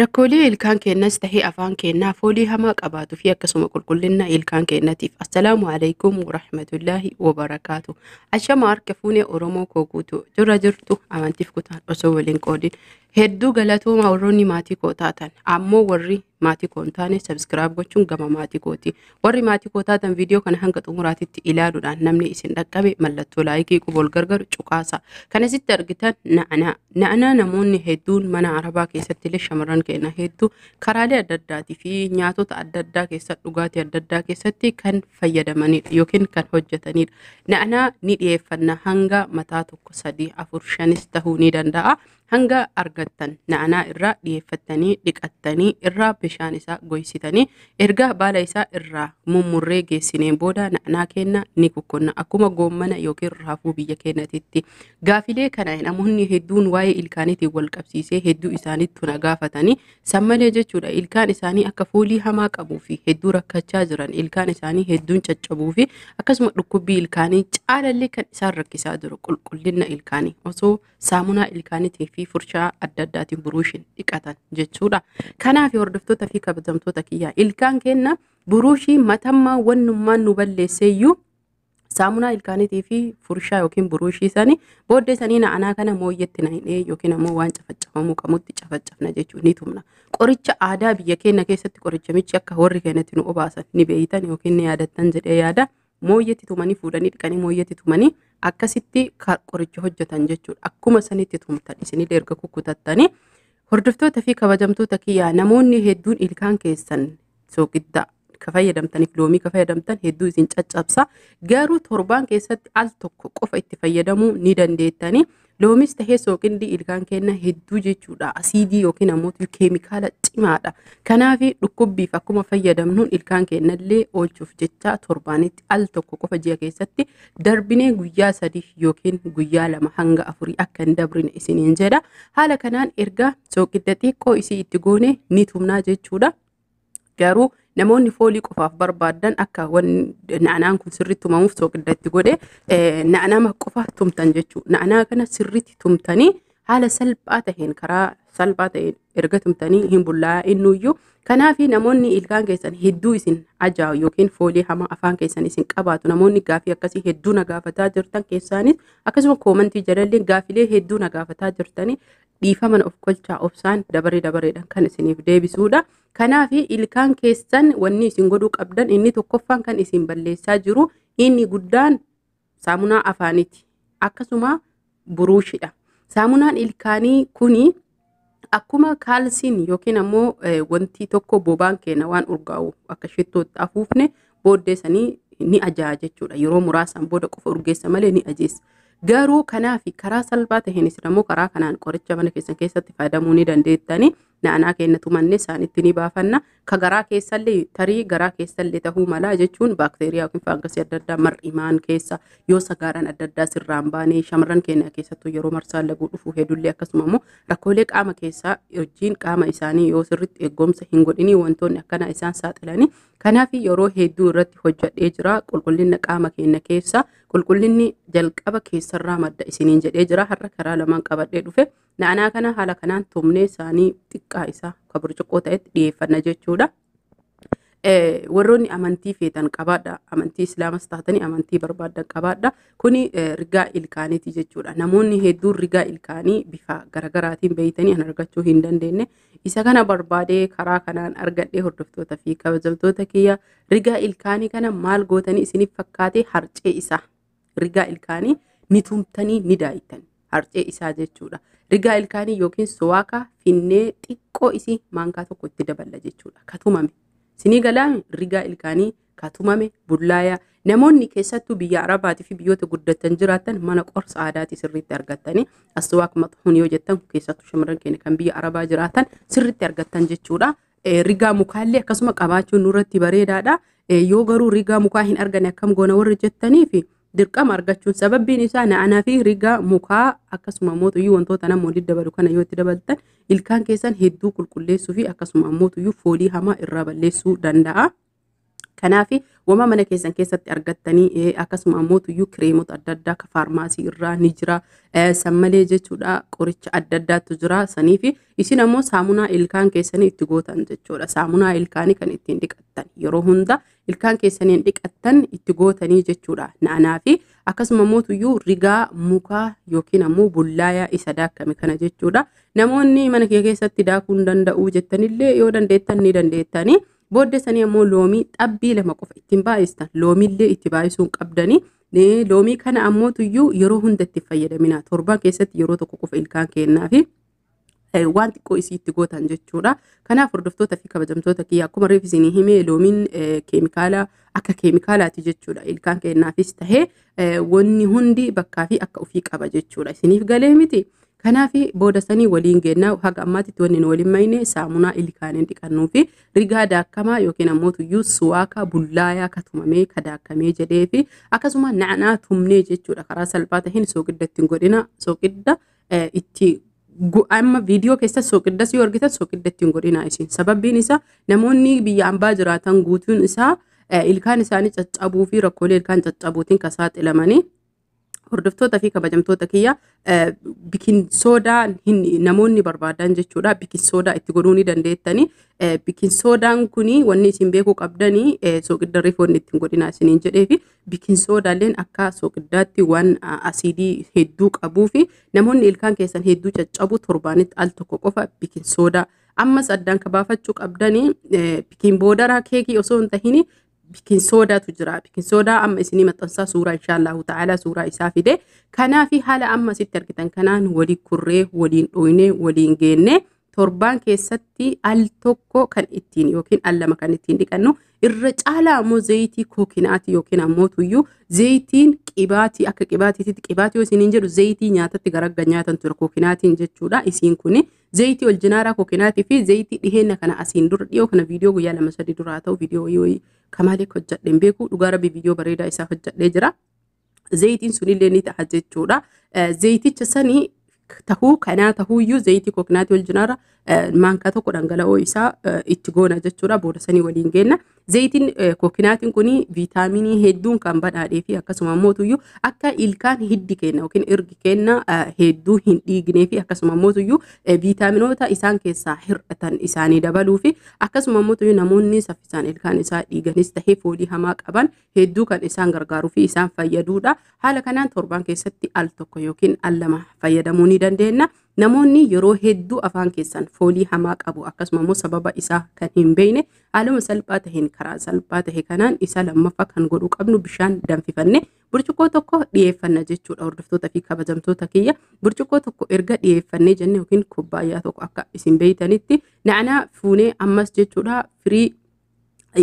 Rakkoolee ilkaan keenyas tahee afaan keenyaa foolii hamaa qabaatuu fi akkasuma qulqullina ilkaan keenyatiif assalaamu alaikum warahmatullaahi wabarakaatu. Ashama harka fuunee Oromoo koo guutuu jira jirtu amantiif kutaan osoo waliin qoodin hedduu galatooma warroonni maatii koo taatan ammoo warri maatii koo hin taane sabskiraayib gochuun gama maatii kooti. Warri maatii koo taatan viidiyoo kana hanga xumuraatitti ilaaluudhaan namni isin dhaqqabe mallattoo laayikii qubol gargaru cuqaasa. Kan asitti argitan na'anaa. Na'anaa namoonni hedduun mana arabaa keessatti illee shamarran keenya hedduu karaalee adda addaatii fi nyaatota adda addaa keessatti dhugaatii adda addaa keessatti kan fayyadamanidha yookiin kan hojjetanidha. Na'anaa ni dhiyeeffanna hanga mataa tokko sadii afur shanis tahuu ni danda'a. Hanga argattan na'anaa irraa dhiyeeffattanii dhiqattanii irraa bishaan isaa goysitanii erga baala isaa irraa mummurree geessineen booda na'anaa keenya ni kukkonna. Akkuma goommana yookiin raafuu biyya keenyatitti. Gaafilee kana namoonni hedduun waa'ee ilkaaniitiin wal qabsiisee hedduu isaaniitti na gaafatanii sammalee jechuudha. Ilkaan isaanii akka foolii hamaa qabuu fi hedduu rakkachaa jiran ilkaan isaanii hedduun caccabuu fi akkasuma dhukkubbii ilkaanii caalallee kan isaan rakkisaa jiru. Qulqullina ilkaanii. Osoo saamunaa ilkaaniitii fi furshaa adda addaatiin buruushin dhiqatan jechuudha. Kanaaf hordoftoota fi kabajamtoota kiyyaa ilkaan keenya buruushii matammaa wannummaan nu balleesseeyyuu saamunaa ilkaaniitii fi furshaa yookiin buruushii sanii booddee sanii na'anaa kana mooyyetti na'inee yookiin ammoo waan cafacafamuu qabutti cafacafna jechuun ni tumna. Qoricha aadaa biyya keenya keessatti qorichamichi akka warri keenyatti nu obaasan ni beeytan yookiin ni yaadattan jedhee yaada. Mooyyetti tumanii fuudhanii dhiqanii mooyyetti tumanii akkasitti qoricha hojjetan jechuudha. Akkuma sanitti tumtan isinillee erga kukkutattanii hordoftoota fi kabajamtoota kiyyaa namoonni hedduun ilkaan keessan soogiddaa ka fayyadamtaniif loomii ka fayyadamtan hedduu isin caccabsa garuu torbaan keessatti al tokko qofa itti fayyadamuu ni dandeettanii loomis tahee sooqindii ilkaan keenya hedduu jechuudha. Asiidii yookiin ammoo keemikaala cimaadha. Kanaaf dhukkubbiif akkuma fayyadamnuun ilkaan keenyallee oolchuuf jecha torbaanitti al tokko qofa ji'a keessatti darbinee guyyaa sadii yookiin guyyaa lama hanga afurii akka hin dabrine isiniin jedha. Haala kanaan erga sooqidda xiqqoo isii itti goone ni tumnaa jechuudha. Garuu namoonni foolii qofaaf barbaadan akka na'anaan kun sirriitti tumamuuf sooqidda itti godhe na'anama qofa tumtan jechuudha. Na'anaa kana sirriitti tumtanii haala salphaa taheen karaa salphaa ta'een erga tumtanii hin bullaa'aa innuyyuu kanaaf namoonni ilkaan keessan hedduu isin ajaa'u yookiin foolii hamaa afaan keessan isin qabaatu namoonni gaafii akkasii hedduu na gaafataa jirtan keessaanis akkasuma koomantii jalallee gaafilee hedduu na gaafataa jirtanii dhiifaman of kolchaa obsaan dabaree dabareedhaan kan isiniif deebisuudha. Kanaaf ilkaan keessan wanni isin godhuu qabdan inni tokkoffaan kan isin balleessaa jiru inni guddaan saamunaa afaaniiti. Akkasuma buruushidha. Saamunaan ilkaanii kuni akkuma kaalsiin yookiin ammoo wanti tokko bobaan keenya waan urgaa'u akka shittootti afuufne booddee sanii ni ajaa'a jechuudha. Yeroo muraasaan booda qofa urgeessa malee ni ajeessa. Garuu kanaaf karaa salphaa taheen isin ammoo karaa kanaan qoricha mana keessan keessatti fayyadamuu ni dandeettanii na'anaa keenya tumanne isaanitti ni baafanna. Ka garaa keessallee tarii garaa keessallee tahuu malaa jechuun baakteeriyaa yookiin faangasii adda addaa mar'imaan keessa yoo sagaaraan adda addaa sirraan baanee shamarran keenya keessattuu yeroo marsaan laguu dhufuu hedullee akkasuma immoo rakkoolee qaama keessaa wajjin qaama isaanii yoo sirriitti eegumsa hin godhinii wantoonni akkanaa isaan saaxilanii kanaaf yeroo hedduu irratti hojjedhee jira qulqullina qaama keenya keessa qulqullinni jalqaba keessarraa madda isiniin jedhee jira har'a karaa lamaan qabadhee dhufe na'anaa kana haala kanaan tumnee isaanii xiqqaa isaa ka burcuqqoo ta'etti dhiyeeffanna jechuudha. Warroonni amantii feetan qabaadha. Amantii islaamas taatanii amantii barbaadan qabaadha. Kuni rigaa ilkaaniiti jechuudha. Namoonni hedduun rigaa ilkaanii bifa garagaraatiin beeytanii an argachuu hin dandeenye. Isa kana barbaadee karaa kanaan argadhee hordoftoota fi kabajamtoota kiyya rigaa ilkaanii kana maal gootanii isiniif fakkaate harcee isaa rigaa ilkaanii ni tumtanii ni daayittan. Harcee isaa jechuudha. Rigaa ilkaanii yookiin sowaaka finnee xiqqoo isii maankaa tokko itti daballa jechuudha. Katumame. Sinii galaame rigaa ilkaanii katumame bullaayaa namoonni keessattuu biyya arabaatii fi biyyoota guddatan jiraatan mana qorsa aadaati sirriitti argattanii aswaak maxxuun yoo jettan keessattuu shamarran keenya kan biyya arabaa jiraatan sirriitti argattan jechuudha. Rigaa mukaallee akkasuma qabaachuun nurratti bareedaadha. Yoo garuu rigaa mukaa hin argane akkam goona warri jettaniif dirqama argachuun sababbiin isaa na'anaa fi rigaa mukaa akkasuma mootuyyuu wantoota nama walitti dabalu kana yoo itti dabaltan ilkaan keessan hedduu qulqulleessuu fi akkasuma mootuyyuu foolii hamaa irraa balleessuu danda'a. Kanaaf wama mana keessan keessatti argattanii akkasuma ammoo tuyyuu kireemota adda addaa akka faarmaasii irraa ni jira. San malee jechuudha qoricha adda addaatu jira. Saniif isin ammoo saamunaa ilkaan keessanii itti gootan jechuudha. Saamunaa ilkaanii kan ittiin dhiqattan yeroo hunda ilkaan keessaniin dhiqattan itti gootanii jechuudha. Naanaa fi akkasuma ammoo tuyyuu rigaa mukaa yookiin ammoo bullaayaa isa daakkame kana jechuudha. Namoonni mana kee keessatti daakuu hin danda'u jettanillee yoo dandeettan ni dandeettanii. Booddee sanii ammoo loomii xabbii lama qofa ittiin baay'istan loomiillee itti baay'isuu hin qabdanii. Loomii kana ammoo tuyyuu yeroo hunda itti fayyadamina. Torban keessatti yeroo tokko qofa ilkaan kennaa fi waan xiqqoo isii itti gootan jechuudha. Kanaaf hordoftoota fi kabajamtoota kiyya akkuma reef isinii himee loomiin keemikaala akka keemikaalaati jechuudha. Ilkaan kennaafis tahee wanni hundi bakkaa fi akka ofii qaba jechuudha. Isiniif galee miti. Kanaaf booda sanii waliin gennaa haga ammaatitti wanni waliin mayne saamunaa ilkaaniin dhiqannuu fi rigaa daakamaa yookiin ammoo tuyyuu suwaaka bullaayaa ka tumamee ka daakamee jedhee fi akkasuma na'anaa tumnee jechuudha. Karaa salphaa taheen soogidda ittiin godhina soogidda itti amma viidiyoo keessa soogiddas yoo argitan soogidda ittiin godhina isin. Sababbiin isaa namoonni biyya ambaa jiraatan guutuun isaa ilkaan isaanii caccabuu fi rakkoolee ilkaan caccabuutiin ka saaxilamanii hordoftoota fi kabajamtoota kiyya bikin soodaa namoonni barbaadan jechuudha. Bikin soodaa itti godhuu ni dandeettanii bikin soodaan kuni wanni isin beekuu qabdanii soogidda rifoonni ittiin godhina isiniin jedhee fi bikin soodaalleen akka soogiddaatti waan asiidii hedduu qabuu fi namoonni ilkaan keessan hedduu caccabu torbaanitti al tokko qofa bikin soodaa. Ammas addaan kabaafachuu qabdanii bikin boodaraa keekii osoo hin tahini jira. Bikin soodaa amma isinii maxxansaa suuraa inshaallahu ta'ala suuraa isaa fide. Kanaafi haala amma asitti argitan kanaan walii kurree, waliin dhoyinee, waliin geennee torbaan keessatti al tokko kan ittiin yookiin al lama kan ittiin dhiqannu irra caalaa ammoo zayitii kookinaati yookiin ammoo tuyyuu zayitiin qibaatii akka qibaatiitti qibaatii yoo isiniin jedhu zayitii nyaatatti garagga nyaatan ture kookinaatiin jechuudha. Isiin kuni zayitii oljinaaraa kookinaatii fi zayitii dhiheenna kana asiin dura dhiyoo kana viidiyoo guyyaa lama sadii duraa ta'u viidiyoo kamaalee hojjadheen beeku dhugaa rabbi viidiyoo bareedaa isaa hojjadhee jira. Zayitiin sunillee ni ta'a jechuudha. Zayiticha sanii tahuu kanaa tahuuyyuu zayitii kookinaatii oljinaara maankaa tokko dhangala'oo isaa itti goona jechuudha. Booda sanii waliin geenna. Zayitiin kookinaatiin kuni viitaaminii hedduun kan badhaadhee fi akkasuma mootuyyuu akka ilkaan hiddi kenna yookiin irgi kenna hedduu hin dhiignee fi akkasuma mootuyyuu viitaaminoota isaan keessaa hir'atan isaanii dabaluu fi akkasuma mootuyyuu namoonni saffisaan ilkaan isaa dhiiganis tahee foolii hamaa qaban hedduu kan isaan gargaaruu fi isaan fayyaduudha. Haala kanaan torban keessatti al tokko yookiin al lama fayyadamuu ni dandeenya. Namoonni yeroo hedduu afaan keessan foolii hamaa qabu akkasuma immoo sababa isaa kan hin beekne haaluma salphaa taheen karaa salphaa tahe kanaan isa lammaffaa kan godhuu qabnu bishaan danfifanne burcuqqoo tokko dhiyeeffanna jechuudha. Hordoftoota fi kabajamtoota kiyya burcuqqoo tokko erga dhiyeeffannee jenne yookiin kubbaayyaa tokko akka isin beeytanitti na'anaa fuunee ammas jechuudha. Firii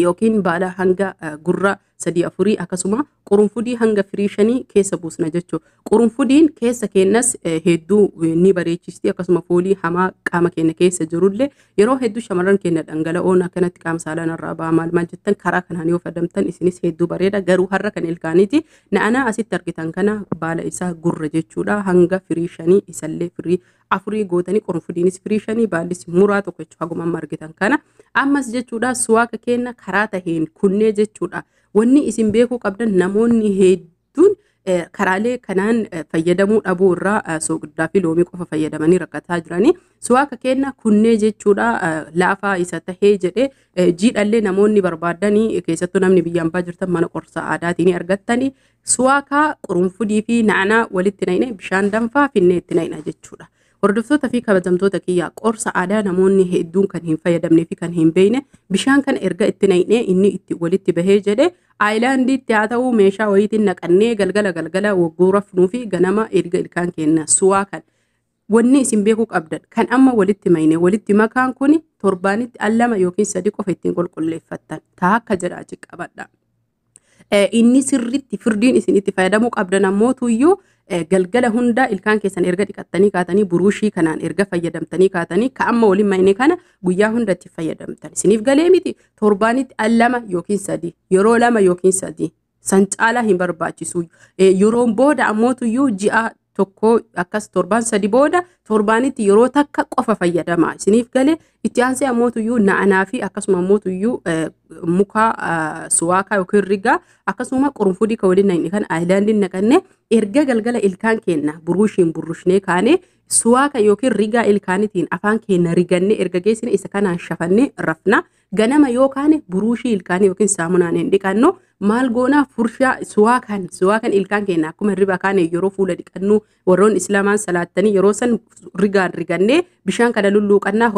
yookiin baala hanga gurra sadii afurii akkasuma qurunfudii hanga firii shanii keessa buusna jechuudha. Qurunfudiin keessa keenyas hedduu ni bareechisti akkasuma foolii hamaa qaama keenya keessa jirullee yeroo hedduu shamarran keenya dhangala'oon akkanatti qaama saalaan irraa ba'a maal maal jettan karaa kanaan yoo fayyadamtan isinis hedduu bareeda garuu har'a kan ilkaaniiti na'anaa asitti argitan kana baala isaa gurra jechuudha hanga firii shanii isallee firii afurii gootanii qurunfudiinis firii shanii baallis muraa tokko jechuudha haguma argitan kana ammas jechuudha suwaaka keenya karaa taheen kunnee jechuudha. Wanni isin beekuu qabdan namoonni hedduun karaalee kanaan fayyadamuu dhabuu irraa soogiddaa fi loomii qofa fayyadamanii rakkataa jiranii suwaaka keenya kunnee jechuudha laafaa isa tahee jedhee jiidhallee namoonni barbaadanii keessattuu namni biyya ambaa jirtan mana qorsa aadaatiin argattanii suwaakaa qurunfudii fi naanaa walitti naqne bishaan danfaa finnee itti naqna jechuudha. Hordoftoota fi kabajamtoota kiyyaa qorsa aadaa namoonni hedduun kan hin fayyadamnee fi kan hin beekne bishaan kana erga itti naqnee inni itti walitti bahee jedhe aayilaandiitti haa ta'uu meeshaa wayiitiin naqannee galgala galgala wagguu rafnuu fi ganama erga ilkaan keenya suwaa kan wanni isin beekuu qabdan kan amma walitti makne walitti makaan kun torbaanitti al lama yookiin sadi qofa ittiin qulqulleeffattan taa akka jedha achi qabadha. Inni sirriitti firdiin isin itti fayyadamuu qabdan ammootuyyuu galgala hunda ilkaan keessan erga dhiqattanii kaatanii buruushii kanaan erga fayyadamtanii kaatanii ka amma waliin makne kana guyyaa hunda itti fayyadamtan. Isiniif galee miti torbaanitti lama yookiin sadi yeroo lama yookiin sadi san caalaa hin barbaachisu yeroon booda ammootuyyuu ji'a tokko akkas torbaan sadi booda torbaanitti yeroo takka qofa fayyadama. Isiniif galee itti aansee ammootuyyuu na'anaa fi akkasuma ammootuyyuu muka suwaakaa yookiin rigaa akkasuma qurunfudii ka waliin naqne kan aayilaandiin naqanne erga galgala ilkaan keenna. Buruushiin burushnee kaanee suwaaka yookiin rigaa ilkaanitiin afaan keenya riganne erga geessine isa kanaan shafannee rafna. Ganama yoo kaane buruushii ilkaanii yookiin saamunaan hin dhiqannu maal goonaa furshaa suwaakan suwaakan ilkaan keenya akkuma riba kaane yeroo fuula dhiqannu warroon islaamaan salaattanii yeroo san rigaan rigannee bishaan kana lulluuqannaa